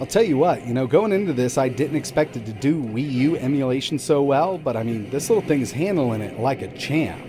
I'll tell you what, you know, going into this, I didn't expect it to do Wii U emulation so well, but I mean, this little thing is handling it like a champ.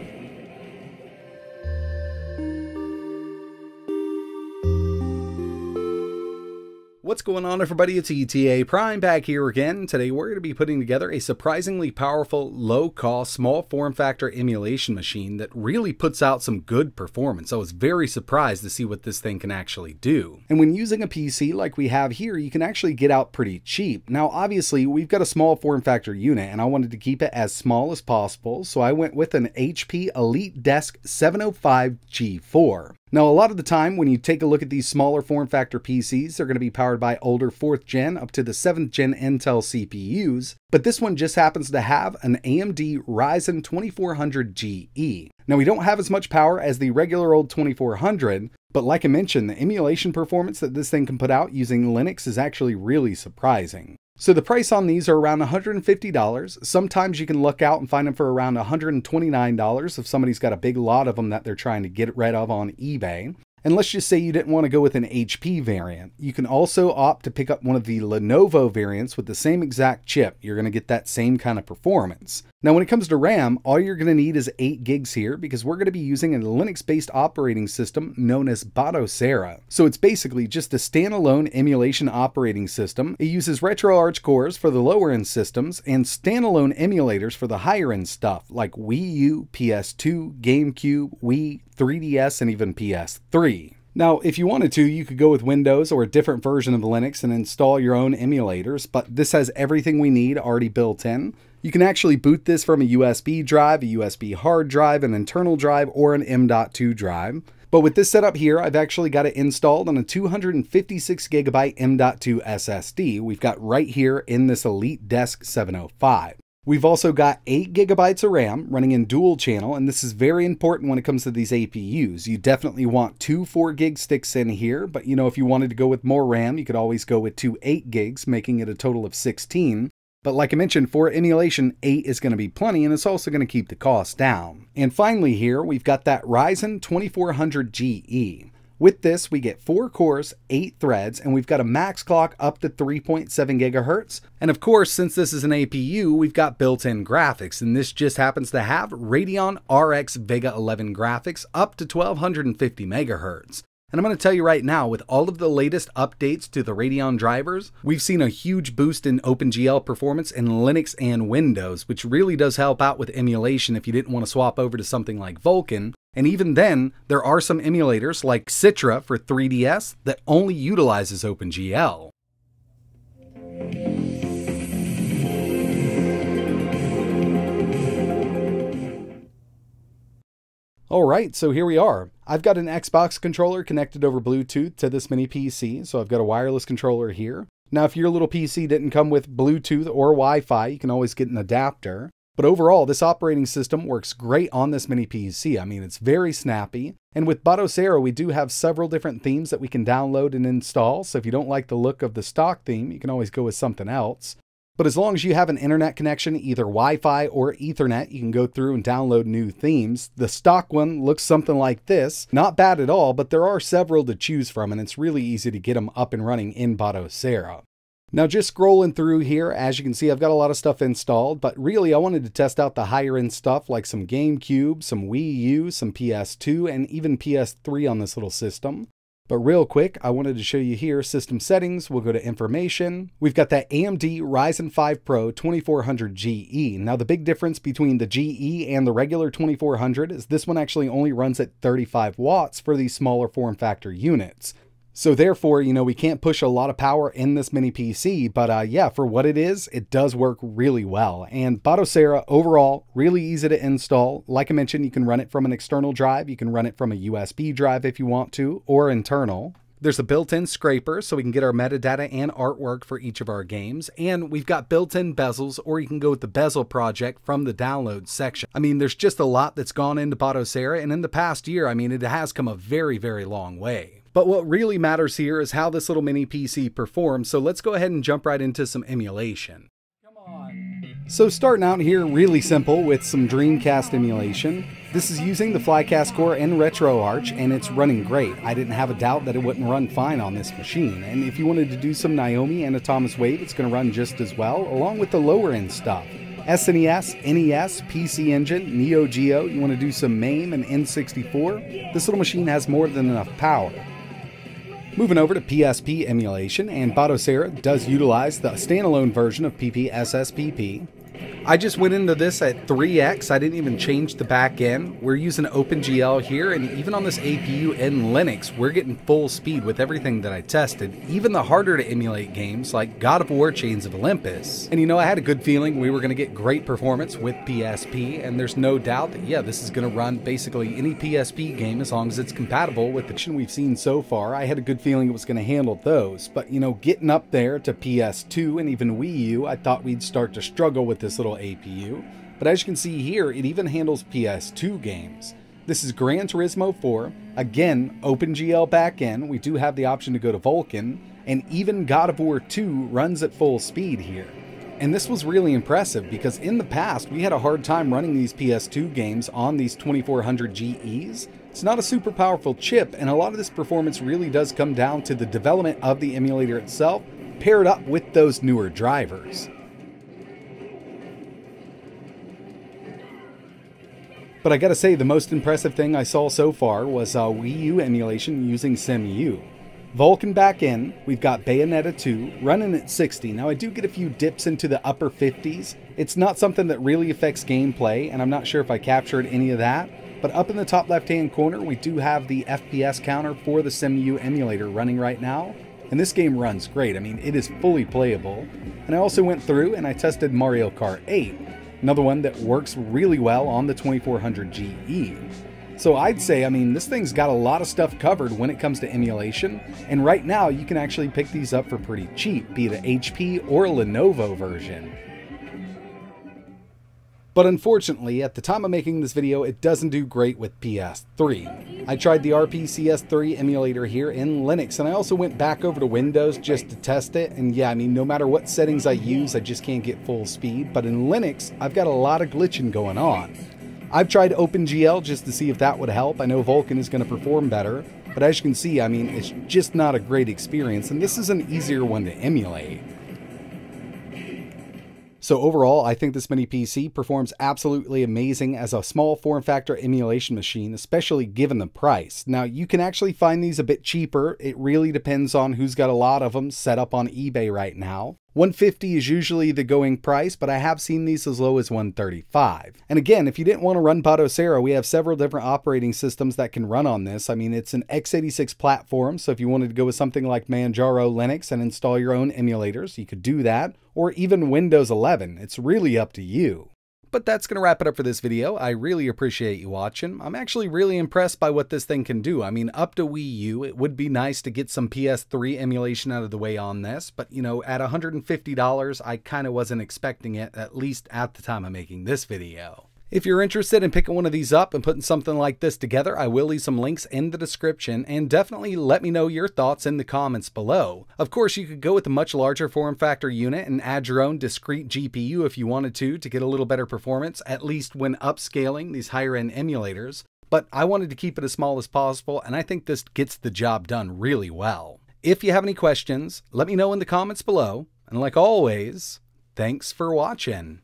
What's going on everybody, it's ETA Prime back here again. Today we're going to be putting together a surprisingly powerful, low-cost, small form factor emulation machine that really puts out some good performance. I was very surprised to see what this thing can actually do. And when using a PC like we have here, you can actually get out pretty cheap. Now obviously we've got a small form factor unit and I wanted to keep it as small as possible, so I went with an HP Elite Desk 705 G4. Now, a lot of the time, when you take a look at these smaller form factor PCs, they're going to be powered by older 4th gen up to the 7th gen Intel CPUs, but this one just happens to have an AMD Ryzen 2400 GE. Now, we don't have as much power as the regular old 2400, but like I mentioned, the emulation performance that this thing can put out using Linux is actually really surprising. So the price on these are around $150. Sometimes you can look out and find them for around $129 if somebody's got a big lot of them that they're trying to get rid of on eBay. And let's just say you didn't want to go with an HP variant. You can also opt to pick up one of the Lenovo variants with the same exact chip. You're going to get that same kind of performance. Now, when it comes to RAM, all you're going to need is 8 gigs here because we're going to be using a Linux-based operating system known as Batocera. So it's basically just a standalone emulation operating system. It uses RetroArch cores for the lower-end systems and standalone emulators for the higher-end stuff like Wii U, PS2, GameCube, Wii, 3DS, and even PS3. Now, if you wanted to, you could go with Windows or a different version of Linux and install your own emulators, but this has everything we need already built in. You can actually boot this from a USB drive, a USB hard drive, an internal drive, or an M.2 drive. But with this setup here, I've actually got it installed on a 256 gigabyte M.2 SSD we've got right here in this Elite Desk 705. We've also got 8 gigabytes of RAM running in dual channel, and this is very important when it comes to these APUs. You definitely want two 4 gig sticks in here, but you know, if you wanted to go with more RAM, you could always go with two 8 gigs, making it a total of 16. But like I mentioned, for emulation, 8 is going to be plenty, and it's also going to keep the cost down. And finally here, we've got that Ryzen 2400 GE. With this, we get 4 cores, 8 threads, and we've got a max clock up to 3.7 gigahertz. And of course, since this is an APU, we've got built-in graphics, and this just happens to have Radeon RX Vega 11 graphics up to 1250 megahertz. And I'm going to tell you right now, with all of the latest updates to the Radeon drivers, we've seen a huge boost in OpenGL performance in Linux and Windows, which really does help out with emulation if you didn't want to swap over to something like Vulkan. And even then, there are some emulators like Citra for 3DS that only utilizes OpenGL. Alright, so here we are. I've got an Xbox controller connected over Bluetooth to this mini PC, so I've got a wireless controller here. Now, if your little PC didn't come with Bluetooth or Wi-Fi, you can always get an adapter. But overall, this operating system works great on this mini PC. I mean, it's very snappy. And with Batocera, we do have several different themes that we can download and install. So if you don't like the look of the stock theme, you can always go with something else. But as long as you have an internet connection, either Wi Fi or Ethernet, you can go through and download new themes. The stock one looks something like this. Not bad at all, but there are several to choose from, and it's really easy to get them up and running in Batocera. Now just scrolling through here, as you can see, I've got a lot of stuff installed, but really I wanted to test out the higher end stuff like some GameCube, some Wii U, some PS2, and even PS3 on this little system. But real quick, I wanted to show you here system settings. We'll go to information. We've got that AMD Ryzen 5 Pro 2400 GE. Now the big difference between the GE and the regular 2400 is this one actually only runs at 35 watts for these smaller form factor units. So therefore, you know, we can't push a lot of power in this mini PC, but uh, yeah, for what it is, it does work really well. And Batocera overall, really easy to install. Like I mentioned, you can run it from an external drive, you can run it from a USB drive if you want to, or internal. There's a built-in scraper so we can get our metadata and artwork for each of our games, and we've got built-in bezels, or you can go with the bezel project from the download section. I mean, there's just a lot that's gone into Batocera, and in the past year, I mean, it has come a very, very long way. But what really matters here is how this little mini PC performs, so let's go ahead and jump right into some emulation. So starting out here really simple with some Dreamcast emulation. This is using the Flycast core and RetroArch, and it's running great. I didn't have a doubt that it wouldn't run fine on this machine. And if you wanted to do some Naomi and Atomiswave, it's going to run just as well, along with the lower end stuff. SNES, NES, PC Engine, Neo Geo, you want to do some MAME and N64, this little machine has more than enough power. Moving over to PSP emulation, and Batocera does utilize the standalone version of PPSSPP, I just went into this at 3x. I didn't even change the back end. We're using OpenGL here, and even on this APU in Linux, we're getting full speed with everything that I tested, even the harder to emulate games like God of War Chains of Olympus. And you know, I had a good feeling we were going to get great performance with PSP, and there's no doubt that, yeah, this is going to run basically any PSP game as long as it's compatible with the chin we've seen so far. I had a good feeling it was going to handle those, but you know, getting up there to PS2 and even Wii U, I thought we'd start to struggle with this little APU, but as you can see here, it even handles PS2 games. This is Gran Turismo 4, again, OpenGL backend, we do have the option to go to Vulkan, and even God of War 2 runs at full speed here. And this was really impressive because in the past we had a hard time running these PS2 games on these 2400 GEs. It's not a super powerful chip, and a lot of this performance really does come down to the development of the emulator itself paired up with those newer drivers. But I gotta say, the most impressive thing I saw so far was a Wii U emulation using Cemu. Vulcan back in, we've got Bayonetta 2 running at 60. Now I do get a few dips into the upper 50s. It's not something that really affects gameplay, and I'm not sure if I captured any of that. But up in the top left hand corner, we do have the FPS counter for the Cemu emulator running right now. And this game runs great. I mean, it is fully playable. And I also went through and I tested Mario Kart 8. Another one that works really well on the 2400 GE. So I'd say, I mean, this thing's got a lot of stuff covered when it comes to emulation, and right now you can actually pick these up for pretty cheap, be it an HP or a Lenovo version. But unfortunately, at the time of making this video, it doesn't do great with PS3. I tried the RPCS3 emulator here in Linux, and I also went back over to Windows just to test it. And yeah, I mean, no matter what settings I use, I just can't get full speed. But in Linux, I've got a lot of glitching going on. I've tried OpenGL just to see if that would help. I know Vulkan is going to perform better, but as you can see, I mean, it's just not a great experience, and this is an easier one to emulate. So overall, I think this mini PC performs absolutely amazing as a small form factor emulation machine, especially given the price. Now, you can actually find these a bit cheaper. It really depends on who's got a lot of them set up on eBay right now. 150 is usually the going price, but I have seen these as low as 135. And again, if you didn't want to run Batocera, we have several different operating systems that can run on this. I mean, it's an x86 platform, so if you wanted to go with something like Manjaro Linux and install your own emulators, you could do that, or even Windows 11. It's really up to you. But that's going to wrap it up for this video. I really appreciate you watching. I'm actually really impressed by what this thing can do. I mean, up to Wii U, it would be nice to get some PS3 emulation out of the way on this, but you know, at $150, I kind of wasn't expecting it, at least at the time of making this video. If you're interested in picking one of these up and putting something like this together, I will leave some links in the description and definitely let me know your thoughts in the comments below. Of course, you could go with a much larger form factor unit and add your own discrete GPU if you wanted to to get a little better performance, at least when upscaling these higher end emulators. But I wanted to keep it as small as possible, and I think this gets the job done really well. If you have any questions, let me know in the comments below. And like always, thanks for watching.